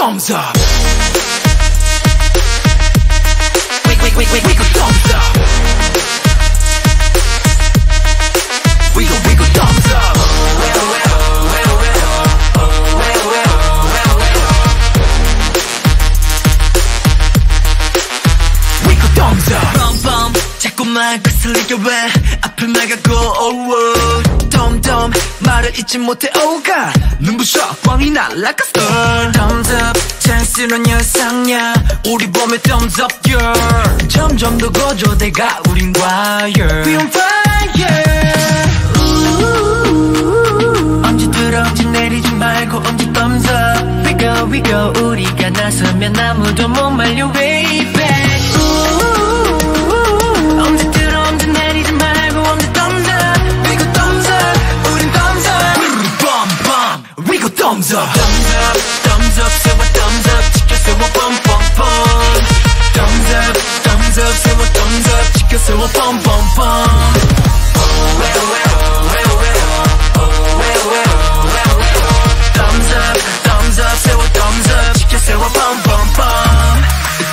thumbs up. We, we, we, we, we go thumbs up. We go, we go thumbs up. We go thumbs up. 뻔뻔 자꾸만 거슬리게 왜 앞을 막아고 oh, 덤덤 말을 잊지 못해 oh god. 눈부셔 광이 날아갔어 Thumbs up 찬스런 여상야. 우리 봄의 thumbs up girl 점점 더 거조돼가 우린 wire. We on fire. 언제 들어온지 내리지 말고 언제 thumbs up. We go we go 우리가 나서면 아무도 못 말려 way back thumbs up. thumbs up thumbs up 세워 thumbs up 지켜 세워 bum thumbs up thumbs up 세워 thumbs up 지켜 세워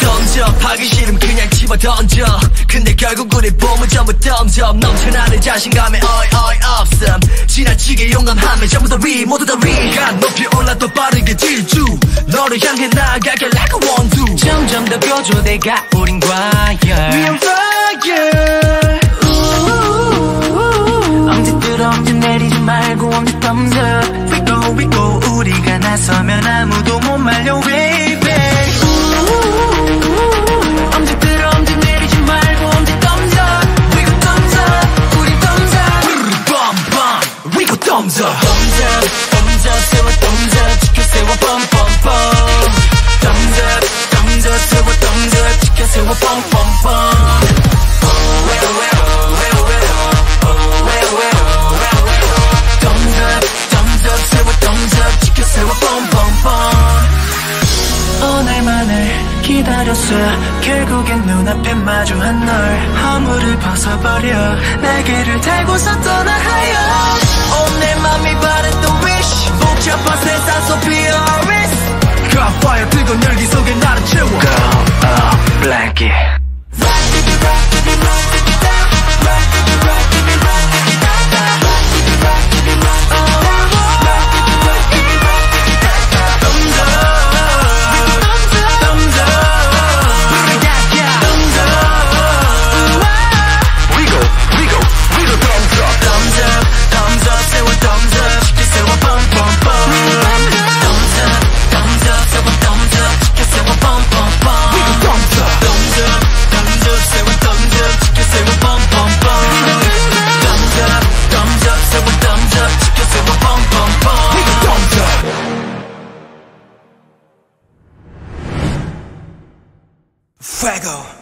던져 하기 싫음 그냥 집어 던져 근데 결국 우리 봄은 전부 up 넘쳐나는 자신감에 어이 어이 지나치게 용감함에 전부 다 위 모두 다 위가 높이 올라 더 빠르게 질주. 너를 향해 나아가게 like a one do 점점 더 뾰족해가 우린 과열 We on fire. 언제 들어 언제 내리지 말고 언제 thumbs up We go we go. 우리가 나서면 아무도 못 말려 way We 기다렸어 결국엔 눈앞에 마주한 널 허물을 벗어버려 날개를 달고서 떠나하여 온내 맘이 바랬던 Fuego!